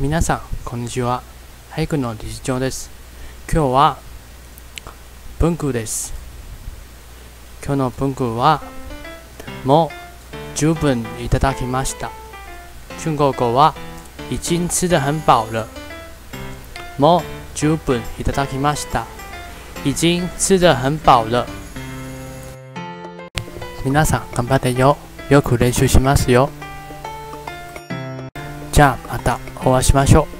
皆さん、こんにちは。俳句の理事長です。今日は文句です。今日の文句は、もう十分いただきました。中国語は、已经吃得很饱了。もう十分いただきました。已经吃得很饱了。皆さん、頑張ってよ。よく練習しますよ。じゃあまたお会いしましょう。